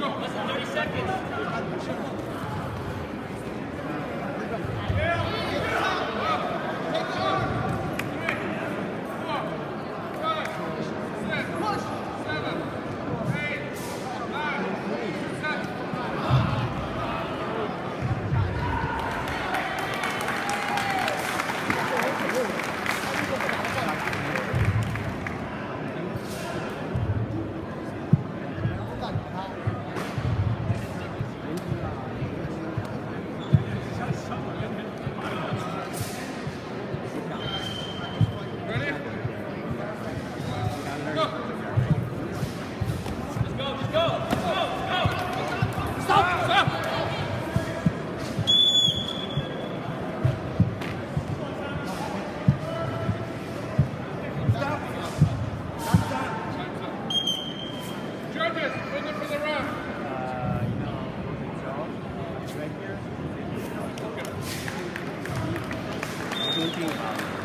Judges, 先听一下啊